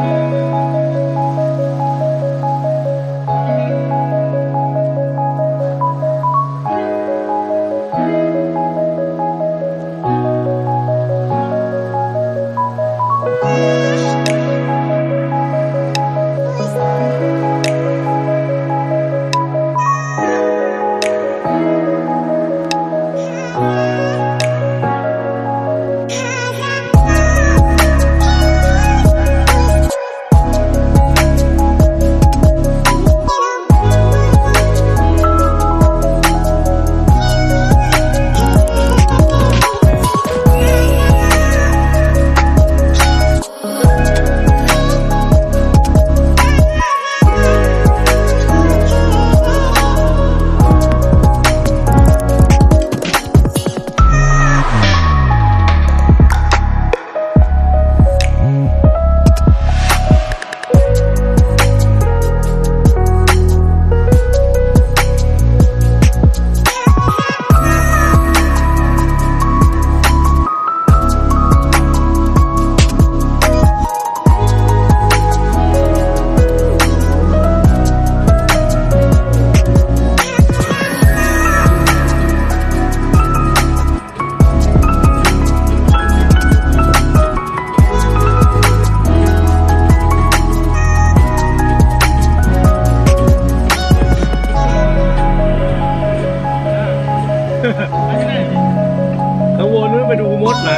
うん。 กัาวนนู้นไปดูมดเห